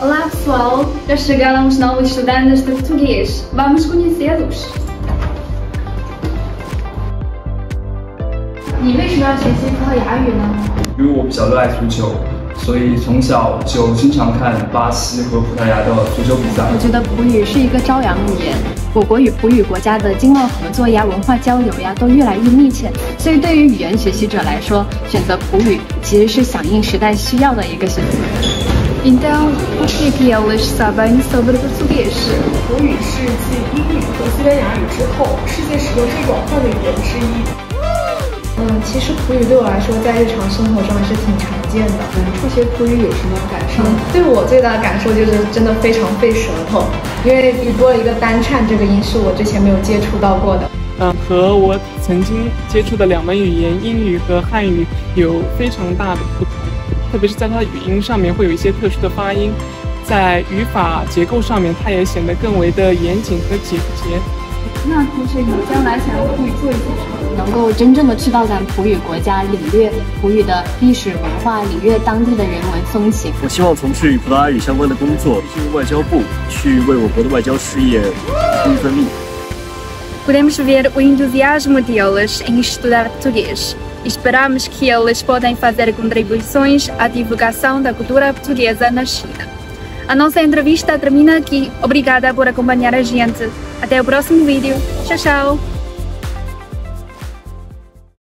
Olá pessoal, já chegaram os novos estudantes de português. Vamos conhecê-los. 你为什么要学习葡萄牙语呢？因为我比较热爱足球，所以从小就经常看巴西和葡萄牙的足球比赛。我觉得葡语是一个朝阳语言，我国与葡语国家的经贸合作呀、文化交流呀都越来越密切，所以对于语言学习者来说，选择葡语其实是响应时代需要的一个选择。Então, o que que eles sabem sobre português? 葡语是继英语和西班牙语之后，世界使用最广泛的语言之一。嗯，其实葡语对我来说，在日常生活中还是挺常见的。嗯，初学葡语有什么感受？对我最大的感受就是真的非常费舌头，因为你多了一个单颤这个音，是我之前没有接触到过的。嗯，和我曾经接触的两门语言英语和汉语有非常大的不同。特别是在它的语音上面会有一些特殊的发音，在语法结构上面，它也显得更为的严谨和简洁。那同学，你将来想要葡语做一些什么？能够真正的去到咱葡语国家，领略葡语的历史文化，领略当地的人文风情。我希望从事与葡萄牙语相关的工作，进入外交部，去为我国的外交事业出一份力。Podemos ver o entusiasmo deles em estudar português. Esperamos que eles possam fazer contribuições à divulgação da cultura portuguesa na China. A nossa entrevista termina aqui. Obrigada por acompanhar a gente. Até o próximo vídeo. Tchau, tchau!